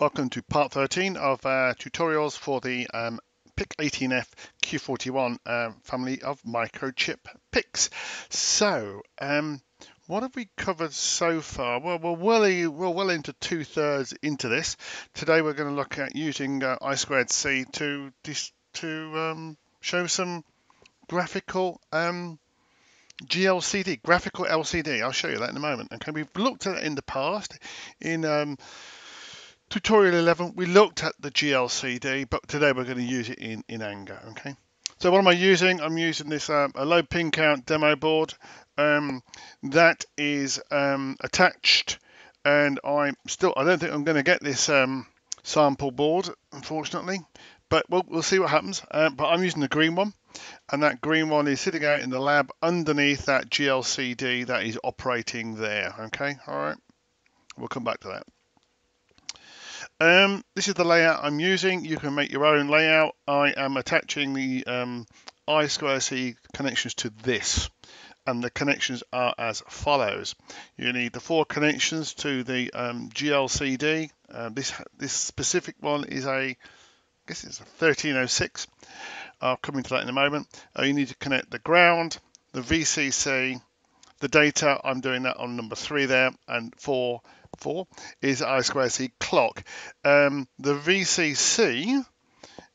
Welcome to part 13 of uh, tutorials for the um, PIC18F Q41 uh, family of microchip PICs. So, um, what have we covered so far? Well, we're well, we're well into two thirds into this. Today we're going to look at using uh, I squared C to to um, show some graphical um, GLCD, graphical LCD. I'll show you that in a moment. Okay, we've looked at it in the past in um, tutorial 11 we looked at the GLCD but today we're going to use it in in anger okay? So what am I using? I'm using this um, a low pin count demo board. Um, that is um, attached and I'm still I don't think I'm going to get this um, sample board unfortunately but we'll, we'll see what happens. Uh, but I'm using the green one and that green one is sitting out in the lab underneath that GLCD that is operating there okay? All right. We'll come back to that um, this is the layout I'm using. You can make your own layout. I am attaching the um, I2C connections to this and the connections are as follows. You need the four connections to the um, GLCD. Uh, this this specific one is a, I guess it's a 1306. I'll come into that in a moment. Uh, you need to connect the ground, the VCC, the data. I'm doing that on number three there, and four for is I2C clock. Um, the VCC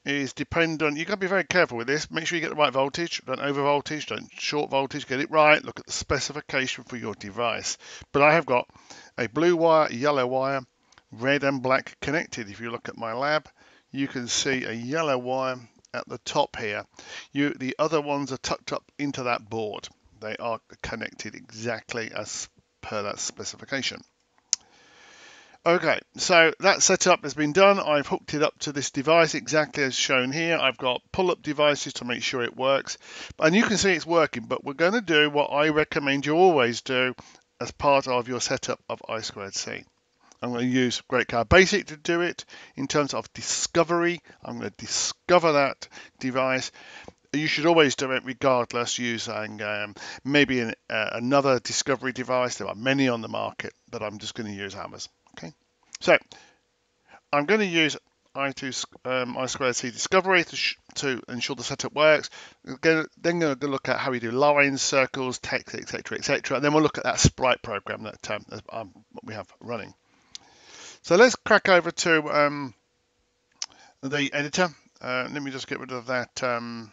is dependent. You've got to be very careful with this. Make sure you get the right voltage. Don't over voltage. Don't short voltage. Get it right. Look at the specification for your device. But I have got a blue wire, a yellow wire, red and black connected. If you look at my lab, you can see a yellow wire at the top here. You, the other ones are tucked up into that board. They are connected exactly as per that specification. Okay, so that setup has been done. I've hooked it up to this device exactly as shown here. I've got pull-up devices to make sure it works. And you can see it's working, but we're going to do what I recommend you always do as part of your setup of I2C. I'm going to use Great Cow Basic to do it. In terms of discovery, I'm going to discover that device. You should always do it regardless using um, maybe an, uh, another discovery device. There are many on the market, but I'm just going to use Hammers. Okay, so I'm going to use I2 um, I2C discovery to, to ensure the setup works. Then going to look at how we do lines, circles, text, etc., etc. And then we'll look at that sprite program that um, um, we have running. So let's crack over to um, the editor. Uh, let me just get rid of that um,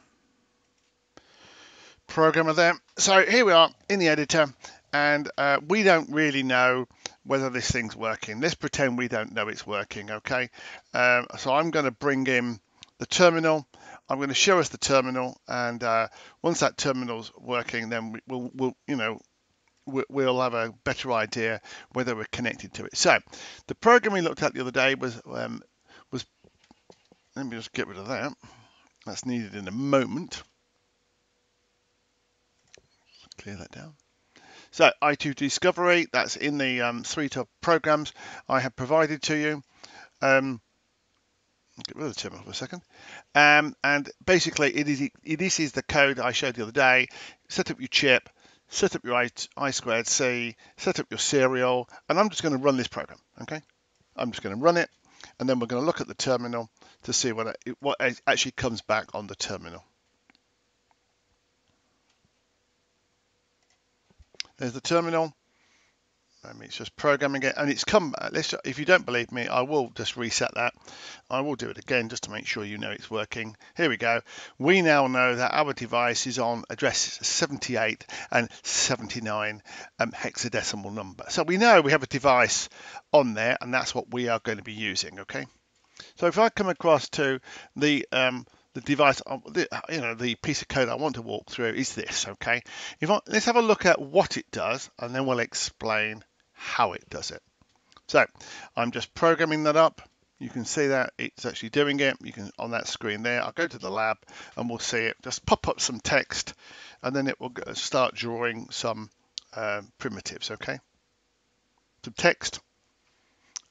programmer there. So here we are in the editor, and uh, we don't really know whether this thing's working. Let's pretend we don't know it's working, okay? Um, so I'm going to bring in the terminal. I'm going to show us the terminal, and uh, once that terminal's working, then we'll, we'll you know, we'll have a better idea whether we're connected to it. So the program we looked at the other day was um, was let me just get rid of that. That's needed in a moment. Clear that down. So I2 Discovery, that's in the um, suite of programs I have provided to you. Um, get rid of the terminal for a second. Um, and basically, it is it, this is the code I showed the other day. Set up your chip, set up your I, I squared C, set up your serial, and I'm just going to run this program. Okay, I'm just going to run it, and then we're going to look at the terminal to see what it, what actually comes back on the terminal. There's the terminal. I mean, it's just programming it, and it's come. Let's. If you don't believe me, I will just reset that. I will do it again just to make sure you know it's working. Here we go. We now know that our device is on address 78 and 79 um, hexadecimal number. So we know we have a device on there, and that's what we are going to be using. Okay. So if I come across to the um, the device, the, you know, the piece of code I want to walk through is this, okay? If I, let's have a look at what it does, and then we'll explain how it does it. So I'm just programming that up. You can see that it's actually doing it. You can on that screen there. I'll go to the lab and we'll see it. Just pop up some text, and then it will start drawing some uh, primitives, okay? Some text,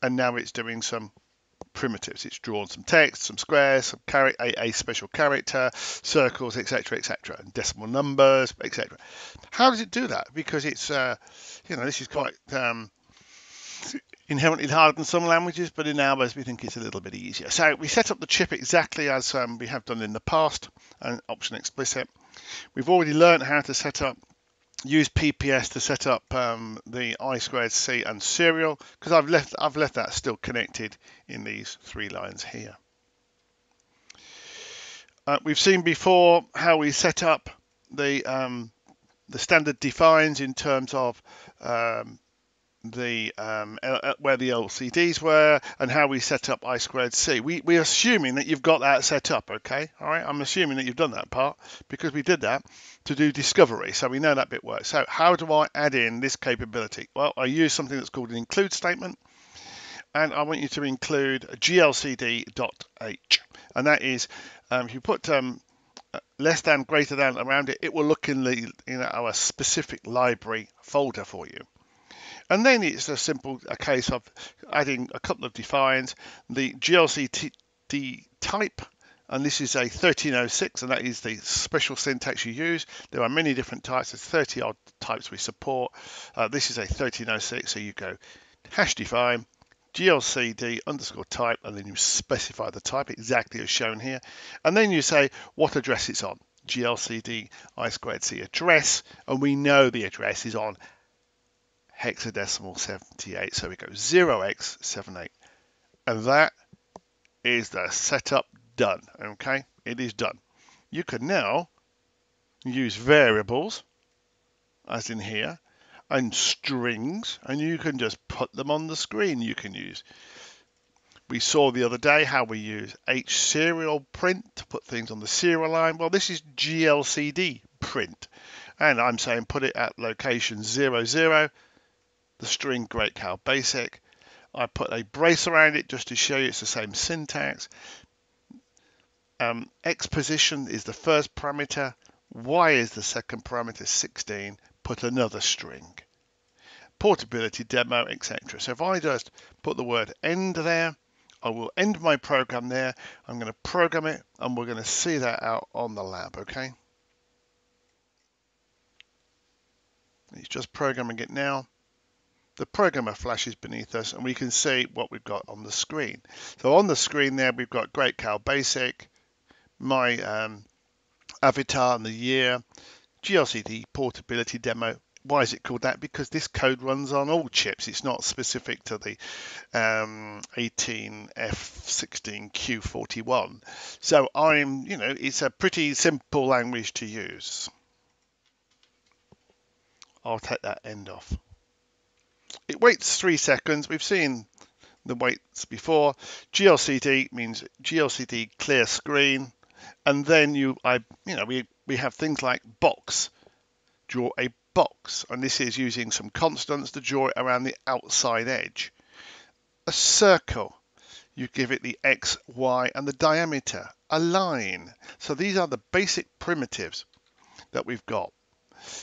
and now it's doing some primitives. It's drawn some text, some squares, some char- a, a special character, circles, etc., etc., and decimal numbers, etc. How does it do that? Because it's, uh, you know, this is quite, um, inherently harder than some languages, but in ours we think it's a little bit easier. So we set up the chip exactly as um, we have done in the past, and option explicit. We've already learned how to set up use PPS to set up um, the I squared C and serial because I've left I've left that still connected in these three lines here. Uh, we've seen before how we set up the um, the standard defines in terms of um, the um, uh, where the LCDs were and how we set up I squared C. We, we're assuming that you've got that set up, okay? All right, I'm assuming that you've done that part because we did that to do discovery, so we know that bit works. So how do I add in this capability? Well, I use something that's called an include statement, and I want you to include glcd.h, and that is um, if you put um, less than, greater than around it, it will look in the in our specific library folder for you. And then it's a simple a case of adding a couple of defines, the GLCD type, and this is a 1306, and that is the special syntax you use. There are many different types. There's 30 odd types we support. Uh, this is a 1306, so you go hash define glcd underscore type, and then you specify the type exactly as shown here. And then you say what address it's on. glcd i squared c address, and we know the address is on hexadecimal 78. So we go 0x78. And that is the setup done. Okay, it is done. You can now use variables, as in here, and strings and you can just put them on the screen you can use. We saw the other day how we use H serial print to put things on the serial line. Well, this is GLCD print. And I'm saying put it at location 00, the string Great Cow Basic. I put a brace around it just to show you it's the same syntax. Um, X position is the first parameter. Y is the second parameter, 16 put another string. Portability demo, etc. So if I just put the word end there, I will end my program there. I'm going to program it and we're going to see that out on the lab, okay? It's just programming it now. The programmer flashes beneath us and we can see what we've got on the screen. So on the screen there, we've got Great Cow Basic, my um, avatar and the year, GLCD portability demo. Why is it called that? Because this code runs on all chips. It's not specific to the um, 18F16Q41. So I'm, you know, it's a pretty simple language to use. I'll take that end off. It waits three seconds. We've seen the waits before. GLCD means GLCD clear screen. And then you I you know we we have things like box. Draw a box. And this is using some constants to draw it around the outside edge. A circle. You give it the x y and the diameter. A line. So these are the basic primitives that we've got.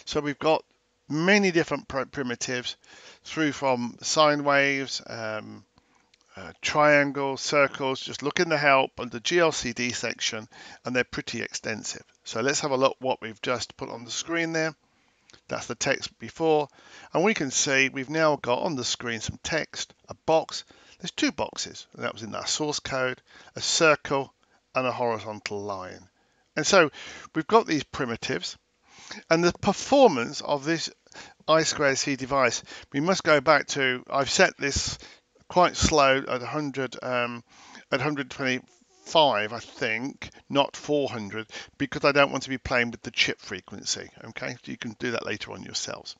So we've got many different primitives through from sine waves um, uh, triangles, circles, just look in the help under GLCD section and they're pretty extensive. So let's have a look what we've just put on the screen there. That's the text before. And we can see we've now got on the screen some text, a box. There's two boxes, and that was in our source code, a circle and a horizontal line. And so we've got these primitives and the performance of this I squared C device, we must go back to, I've set this quite slow at 100 um, at 125 I think not 400 because I don't want to be playing with the chip frequency okay? So you can do that later on yourselves.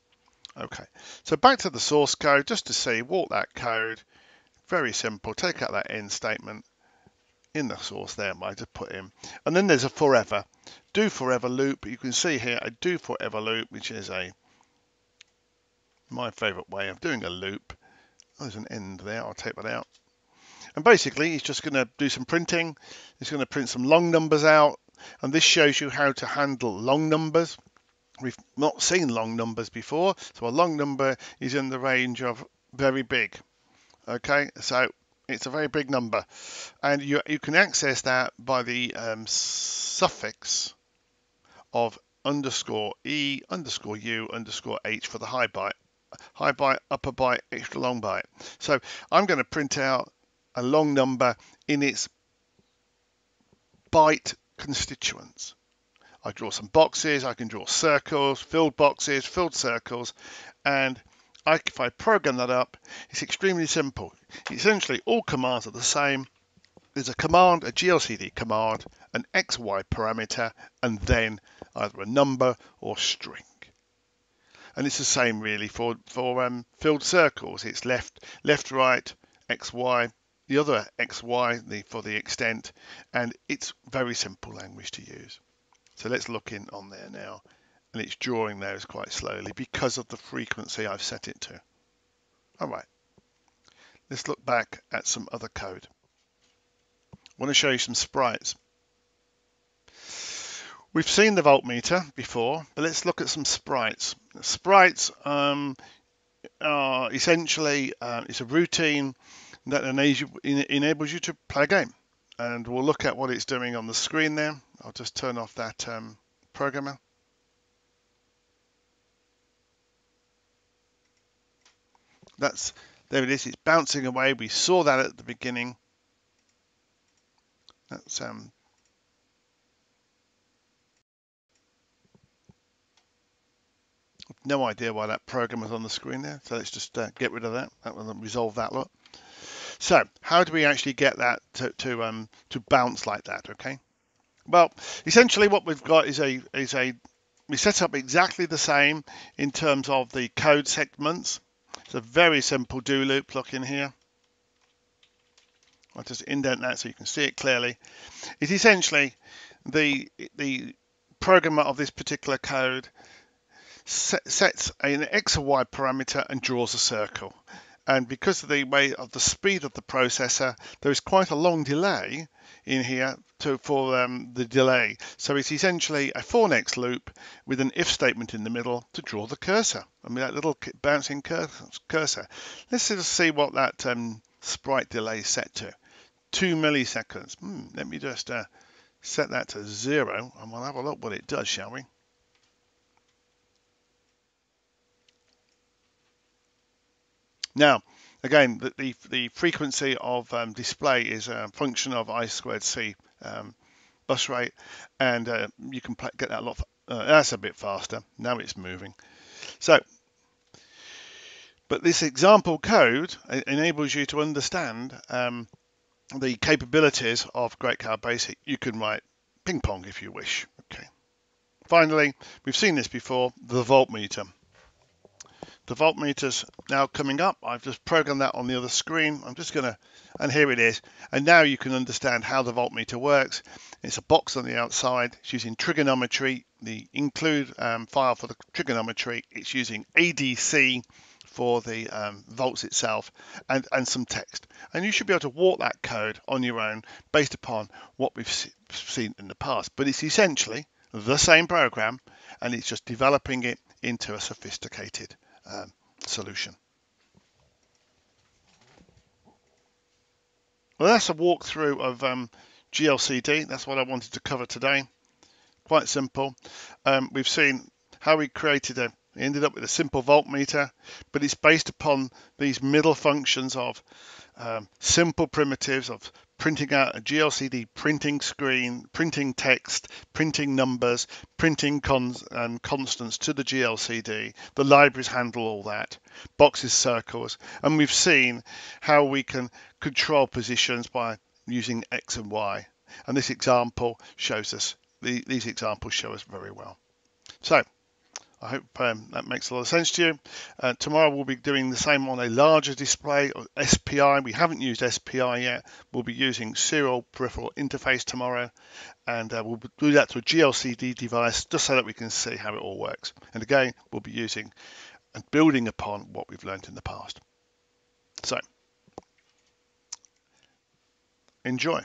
Okay so back to the source code just to see walk that code very simple take out that end statement in the source there I just put in and then there's a forever do forever loop you can see here a do forever loop which is a my favorite way of doing a loop there's an end there. I'll take that out. And basically, he's just going to do some printing. He's going to print some long numbers out. And this shows you how to handle long numbers. We've not seen long numbers before. So a long number is in the range of very big. Okay, so it's a very big number. And you, you can access that by the um, suffix of underscore E underscore U underscore H for the high byte high byte, upper byte, extra long byte. So I'm going to print out a long number in its byte constituents. I draw some boxes, I can draw circles, filled boxes, filled circles, and If I program that up, it's extremely simple. Essentially, all commands are the same. There's a command, a GLCD command, an XY parameter, and then either a number or string. And it's the same really for, for um, filled circles. It's left, left, right, XY, the other XY the, for the extent, and it's very simple language to use. So let's look in on there now. And it's drawing those quite slowly because of the frequency I've set it to. All right, let's look back at some other code. I want to show you some sprites. We've seen the voltmeter before, but let's look at some sprites. Sprites um, are essentially uh, it's a routine that enables you to play a game. And we'll look at what it's doing on the screen there. I'll just turn off that um, programmer. That's there it is. It's bouncing away. We saw that at the beginning. That's um, no idea why that program was on the screen there. So let's just uh, get rid of that. That will resolve that lot. So how do we actually get that to to, um, to bounce like that? Okay. Well, essentially what we've got is a is a we set up exactly the same in terms of the code segments. It's a very simple do loop look in here. I'll just indent that so you can see it clearly. It's essentially the the programmer of this particular code sets an x or y parameter and draws a circle. And because of the way of the speed of the processor, there is quite a long delay in here to, for um, the delay. So it's essentially a for next loop with an if statement in the middle to draw the cursor. I mean that little bouncing cursor. Let's just see what that um, sprite delay is set to. Two milliseconds. Hmm, let me just uh, set that to zero and we'll have a look what it does, shall we? Now, again, the, the, the frequency of um, display is a function of I squared C um, bus rate, and uh, you can get that a lot, uh, that's a bit faster. Now it's moving. So, but this example code enables you to understand um, the capabilities of Great Cow Basic. You can write ping pong if you wish. Okay. Finally, we've seen this before, the voltmeter. The voltmeter's now coming up. I've just programmed that on the other screen. I'm just going to, and here it is. And now you can understand how the voltmeter works. It's a box on the outside. It's using trigonometry, the include um, file for the trigonometry. It's using ADC for the um, volts itself and, and some text. And you should be able to walk that code on your own based upon what we've seen in the past. But it's essentially the same program and it's just developing it into a sophisticated um, solution. Well, that's a walkthrough of um, GLCD. That's what I wanted to cover today. Quite simple. Um, we've seen how we created a, we ended up with a simple voltmeter, but it's based upon these middle functions of um, simple primitives of printing out a GLCD printing screen, printing text, printing numbers, printing cons and constants to the GLCD. The libraries handle all that, boxes, circles, and we've seen how we can control positions by using X and Y. And this example shows us, the, these examples show us very well. So I hope um, that makes a lot of sense to you. Uh, tomorrow we'll be doing the same on a larger display, or SPI. We haven't used SPI yet. We'll be using serial peripheral interface tomorrow, and uh, we'll do that to a GLCD device just so that we can see how it all works. And again, we'll be using and building upon what we've learned in the past. So, enjoy.